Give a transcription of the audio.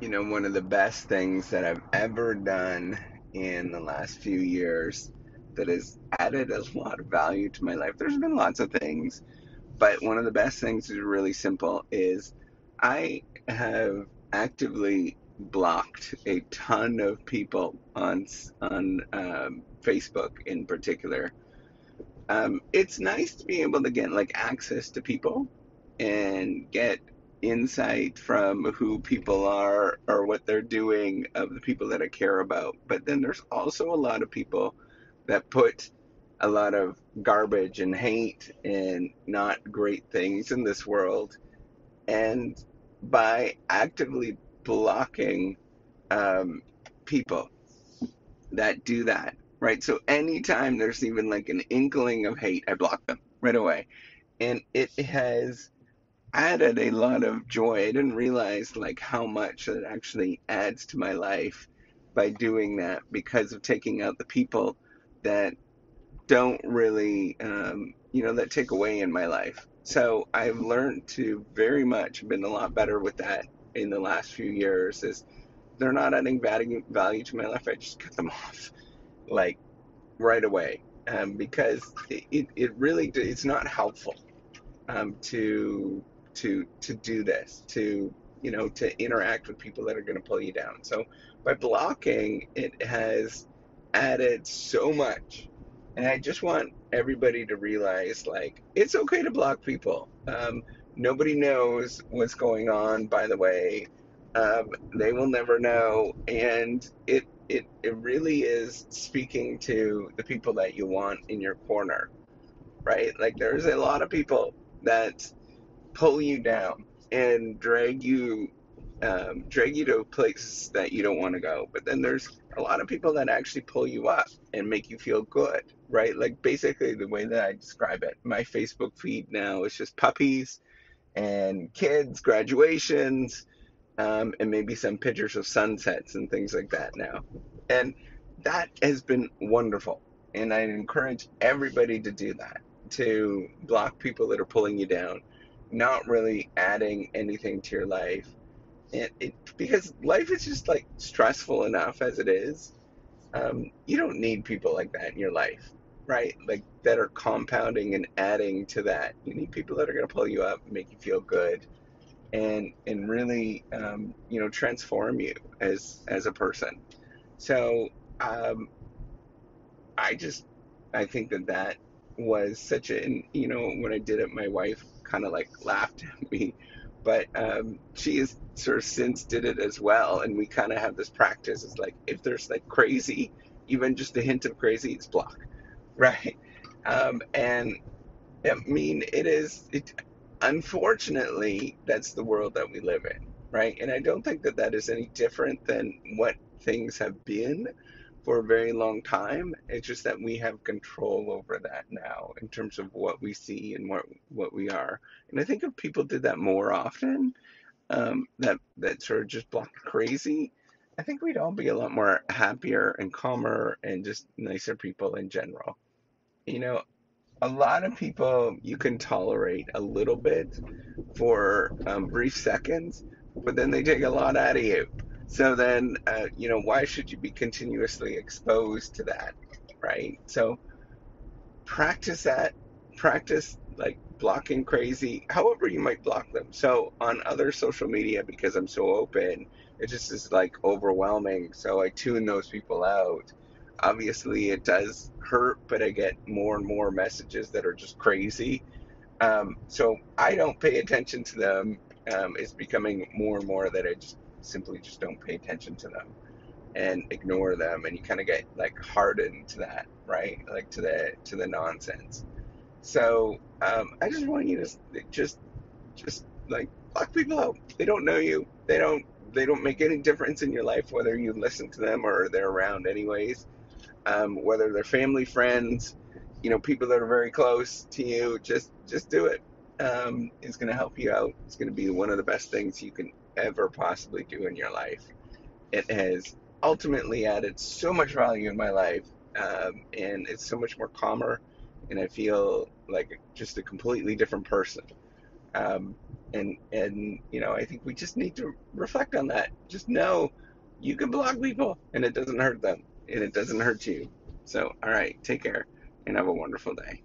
you know, one of the best things that I've ever done in the last few years that has added a lot of value to my life. There's been lots of things, but one of the best things is really simple is I have actively blocked a ton of people on on um, Facebook in particular. Um, it's nice to be able to get like access to people and get insight from who people are or what they're doing of the people that I care about. But then there's also a lot of people that put a lot of garbage and hate and not great things in this world. And by actively blocking um, people that do that, right? So anytime there's even like an inkling of hate, I block them right away. And it has added a lot of joy. I didn't realize like how much it actually adds to my life by doing that because of taking out the people that don't really, um, you know, that take away in my life. So I've learned to very much been a lot better with that in the last few years. Is they're not adding value value to my life. I just cut them off like right away um, because it, it, really it's not helpful um, to to to do this to you know to interact with people that are going to pull you down. So by blocking it has added so much. And i just want everybody to realize like it's okay to block people. Um, nobody knows what's going on by the way. Um, they will never know. And it it, it really is speaking to the people that you want in your corner right? Like there's a lot of people that pull you down and drag you um, drag you to places that you don't want to go. But then there's a lot of people that actually pull you up and make you feel good, right? Like basically the way that I describe it, my Facebook feed now is just puppies and kids, graduations, um, and maybe some pictures of sunsets and things like that now. And that has been wonderful. And I encourage everybody to do that, to block people that are pulling you down not really adding anything to your life. And it, because life is just like stressful enough as it is. Um, you don't need people like that in your life, right? Like that are compounding and adding to that. You need people that are going to pull you up, make you feel good, and and really, um, you know, transform you as as a person. So um, I just I think that that was such a you know when I did it, my wife kind of like laughed at me. But um, she has sort of since did it as well, and we kind of have this practice. It's like if there's like crazy, even just a hint of crazy, it's block, right? Um, and I mean, it is. It unfortunately, that's the world that we live in, right? And I don't think that that is any different than what things have been for a very long time. It's just that we have control over that now in terms of what we see and what what we are. And I think if people did that more often, um, that that sort of just block crazy, I think we'd all be a lot more happier and calmer and just nicer people in general. You know, a lot of people you can tolerate a little bit for um, brief seconds, but then they take a lot out of you so then, uh, you know, why should you be continuously exposed to that, right? So practice that. Practice like blocking crazy, however you might block them. So on other social media, because I'm so open, it just is like overwhelming. So I tune those people out. Obviously, it does hurt, but I get more and more messages that are just crazy. Um, so I don't pay attention to them. Um, it's becoming more and more that I just simply just don't pay attention to them and ignore them and you kind of get like hardened to that right? Like to the to the nonsense. So um, i just want you to just just like block people out they don't know you. They don't they don't make any difference in your life whether you listen to them or they're around anyways. Um, whether they're family friends you know people that are very close to you just just do it. Um, it's going to help you out. It's going to be one of the best things you can ever possibly do in your life. It has ultimately added so much value in my life, um, and it's so much more calmer, and I feel like just a completely different person. Um, And and you know, I think we just need to reflect on that. Just know you can block people and it doesn't hurt them and it doesn't hurt you. So, all right, take care and have a wonderful day.